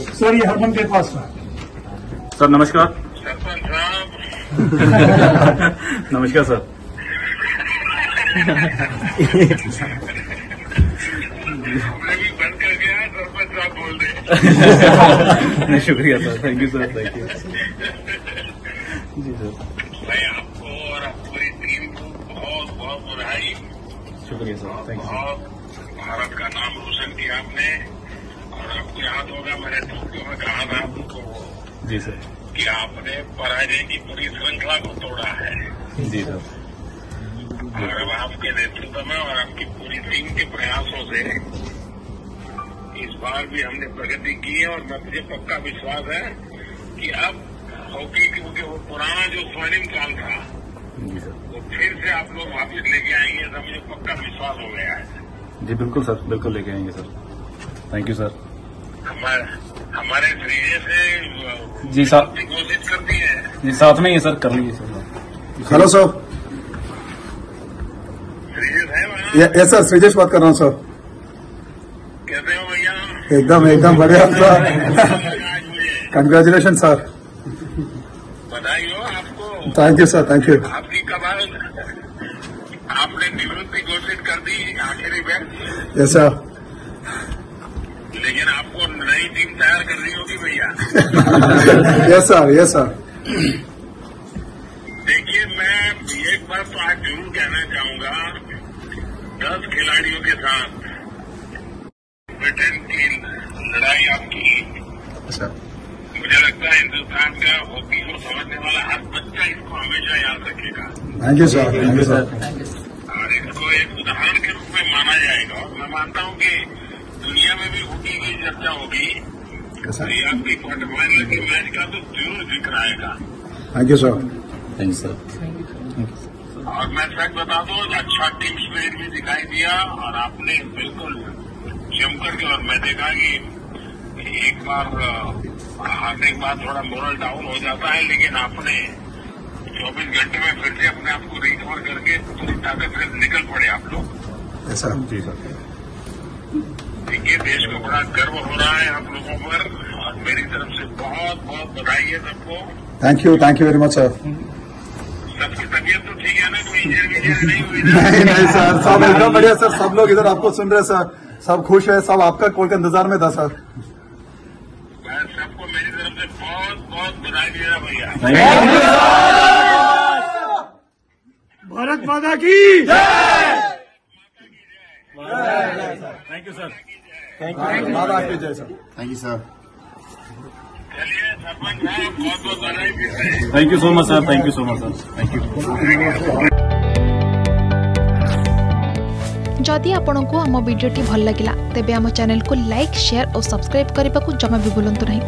Sir ये हरमन के पास था। सर नमस्कार। नमस्कार सर। बंद कर गया सरपंच साहब बोल नहीं शुक्रिया sir. Thank you sir thank you ji sir. मैं आपको और पूरी टीम को बहुत बहुत बधाई। शुक्रिया सर थैंक यू भारत का नाम रोशन किया आपने। और आपको याद होगा मैंने टोक्यो में कहा था आपको जी सर। कि आपने पराजय की पूरी श्रृंखला को तोड़ा है। जी सर। और अब आपके नेतृत्व में और आपकी पूरी टीम के प्रयासों से इस बार भी हमने प्रगति की है और मैं मुझे पक्का विश्वास है कि अब हॉकी क्योंकि वो पुराना जो स्वर्णिम काल था जी सर। वो फिर से आप लोग वापिस लेके आएँगे ऐसा मुझे पक्का विश्वास हो गया है। जी बिल्कुल सर बिल्कुल लेके आएँगे सर। थैंक यू सर हमारे हमारे से जी, साहब। घोषित कर दी है। जी साथ में ही है सर कर लीजिए सर। Hello sir. है यस सर श्रीजेश बात कर रहा हूँ सर। कैसे हो भैया? एकदम एकदम बढ़िया सर। कंग्रेचुलेशन सर बधाई हो आपको। Thank you sir thank you आपकी कमाल। आपने निवृत्ति घोषित कर दी आखिरी व्यक्त यस सर लेकिन आपको नई टीम तैयार करनी होगी भैया यस सर यस सर देखिए मैं एक बार तो आज ज़रूर कहना चाहूँगा दस खिलाड़ियों के साथ ब्रिटेन की लड़ाई आपकी। अच्छा मुझे लगता है हिंदुस्तान का हॉकी को समझने वाला हर बच्चा इसको हमेशा याद रखेगा। Thank you sir thank you sir और इसको एक उदाहरण के रूप में माना जाएगा। और मैं मानता हूँ कि दुनिया में भी हॉकी की चर्चा होगी। सर आपकी क्वार्टर फाइनल के मैच का तो ज़रूर ज़िक्र आएगा thank you sir thank you sir और मैं फैक्ट बता दूँ अच्छा टीम स्पिरिट भी दिखाई दिया और आपने बिल्कुल जमकर के और मैं देखा कि एक बार हारने के बाद थोड़ा मोरल डाउन हो जाता है लेकिन आपने 24 घंटे में फिर से अपने आप को रिकवर करके पूरी ताकत से निकल पड़े आप लोग। यस सर जी सर देखिए देश को बड़ा गर्व हो रहा है आप लोगों पर। और मेरी तरफ़ से बहुत बहुत बधाई है सबको। Thank you thank you very much sir सबकी तबीयत तो ठीक है ना? कोई इंजर नहीं हुई नहीं नहीं सर सब एकदम बढ़िया सर सब लोग इधर आपको सुन रहे सर सब खुश है सब आपका कॉल के इंतज़ार में था सर सबको मेरी तरफ़ से बहुत बहुत बधाई दे रहा भैया। थैंक यू भारत माता की थैंक यू सर धन्यवाद आपके जय सर थैंक यू सर चलिए सरपंच साहब बहुत बहुत बधाई फिर से thank you so much sir thank you so much sir thank you जदि आपंक आम भिडी भल लगा तेब आम चैनल को लाइक शेयर और सब्सक्राइब करने को जमा भी भूलु नहीं।